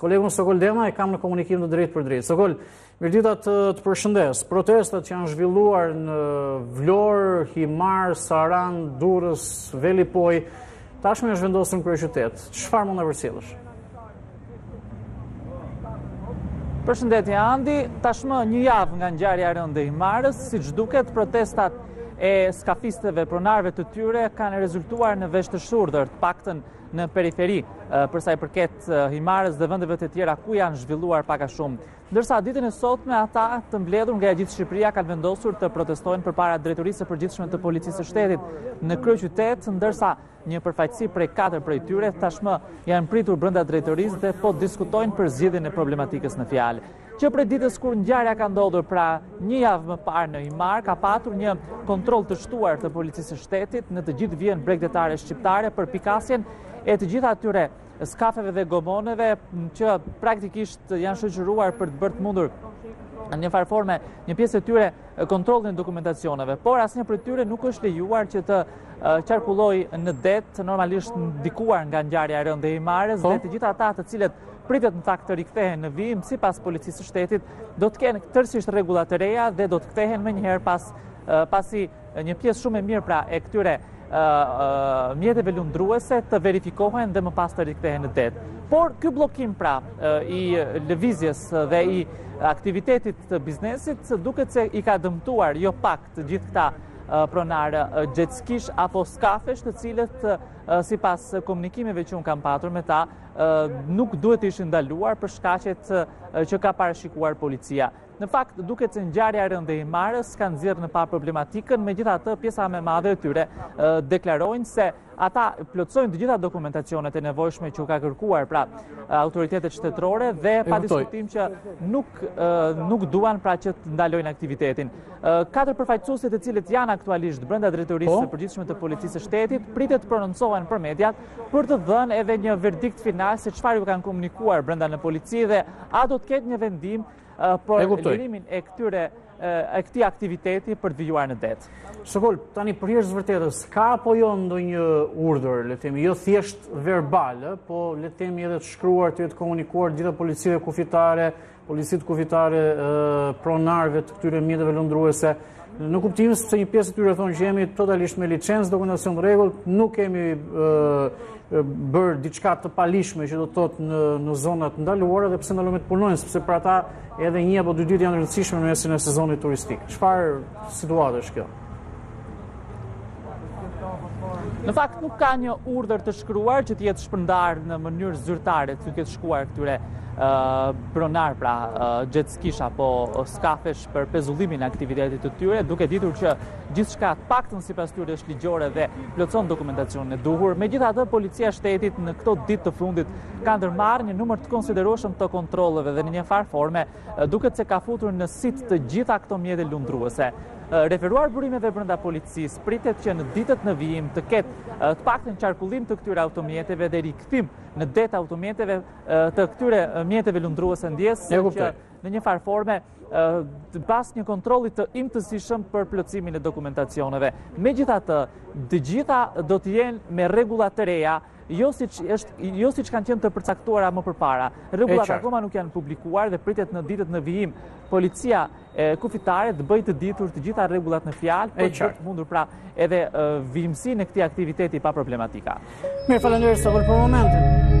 Kolegun Sokol Dema e kam në komunikim të drejtpërdrejtë. Sokol, mirëdita, të përshëndes. Protestat që janë zhvilluar në Vlorë, Himarë, Sarandë, Durrës, Velipojë, tashmë janë zhvendosur në kryeqytet. Çfarë mund të përcjellësh? Përshëndetje Andi, tashmë një javë nga ngjarja e rëndë e Himarës, siç duket protestat e skafistëve pronarëve të tyre kanë rezultuar në vesh të shurdhër, të paktën në periferi, përsa i përket të Himarës dhe vendeve të tjera ku janë zhvilluar pak a shumë. Ndërsa ditën e sotme ata të mbledhur nga e gjithë Shqipëria kanë vendosur të protestojnë përpara drejtorisë së përgjithshme të policisë së shtetit në kryeqytet, ndërsa një përfaqësi prej katër prej tyre tashmë janë pritur brenda drejtorisë dhe po diskutojnë për zgjidhjen e problematikës në fjalë. Që prej ditës kur ngjarja ka ndodhur pra një javë më parë në Himarë ka patur një kontroll të shtuar të policisë së shtetit në të gjithë vijën bregdetare shqiptare për pikasjen e të gjitha atyre skafeve dhe gomoneve që praktikisht janë shoqëruar për të bërë të mundur në njëfarë forme një pjesë të tyre kontrollin e dokumentacioneve, por asnjë prej tyre nuk është lejuar që të qarkullojë në det, normalisht ndikuar nga ngjarja e rëndë e Himarës, po. dhe të gjithë ata të cilet pritet në fakt të rikthehen në vijim, sipas policisë së shtetit, do të kenë tërësisht rregulla të reja dhe do të kthehen menjëherë pas pasi Një pjesë shumë e mirë pra e këtyre mjeteve lundruese të verifikohen dhe më pas të rikthehen në det. Por ky bllokim pra i lëvizjes dhe i aktivitetit të biznesit duket se i ka dëmtuar jo pak të gjithë këta pronarë xhetskish apo skafesh të cilët sipas komunikimeve që unë kam patur me ta nuk duhet të ishin ndaluar për shkaqet që ka parashikuar policia. Në fakt, duket se ngjarja e rëndë e Himarës ka nxjerrë në pah problematikën, megjithatë pjesa më e madhe e tyre deklarojnë se ata plotësojnë të gjitha dokumentacionet e nevojshme që u ka kërkuar pra autoritetet shtetërore dhe pa diskutim që nuk nuk duan pra që të ndalojnë aktivitetin. Katër përfaqësuesit të cilët janë aktualisht brenda drejtorisë po? së përgjithshme të policisë së shtetit pritet të prononcohen për mediat për të dhënë edhe një verdikt final se çfarë u kanë komunikuar brenda në polici dhe a do të ketë një vendim për lirimin e këtyre e këtij aktiviteti për të vijuar në det. Sokol, tani për hir të së vërtetës, ka apo jo ndonjë urdhër, le të themi, jo thjesht verbal, po le të themi edhe të shkruar, të jetë komunikuar gjitha policive kufitare, Policitë kufitare pronarëve të këtyre mjeteve lundruese, në kuptimin se një pjesë e tyre thonë që jemi totalisht me licencë, dokumentacion të rregullt, nuk kemi bërë diçka të paligjshme që do të thotë në në zona të ndaluara dhe pse ndalohen të punojnë sepse për ata edhe një apo dy ditë janë të rëndësishme në mesin e sezonit turistik. Çfarë situate është kjo? Në fakt nuk ka një urdhër të shkruar që të jetë shpërndarë në mënyrë zyrtare t'u ketë shkuar këtyre pronarëve pra jet skish apo skafesh për pezullimin e aktivitetit të tyre, duke ditur që gjithçka të paktën sipas tyre është ligjore dhe plotëson dokumentacionin e duhur. Megjithatë, policia e shtetit në këto ditë të fundit ka ndërmarrë një numër të konsiderueshëm të kontrolleve dhe në një farë forme duket se ka futur në sitë të gjitha këto mjete lundruese. Referuar burimeve brenda policisë, pritet që në ditët në vijim të ketë të paktën qarkullim të këtyre automjeteve dhe rikthim në det të automjeteve të këtyre mjeteve lundruese ndjesë, që në një farë forme pas një kontrolli të imtësishëm për plotësimin e dokumentacioneve. Megjithatë, të gjitha do të jenë me rregulla të reja jo siç është jo siç kanë qenë të përcaktuara më përpara. Rregullat akoma nuk janë publikuar dhe pritet në ditët në vijim policia kufitare të bëjë të ditur të gjitha rregullat në fjalë për të mundur pra edhe vijimësinë e këtij aktiviteti pa problematika. Mirë, faleminderit sa për momentin.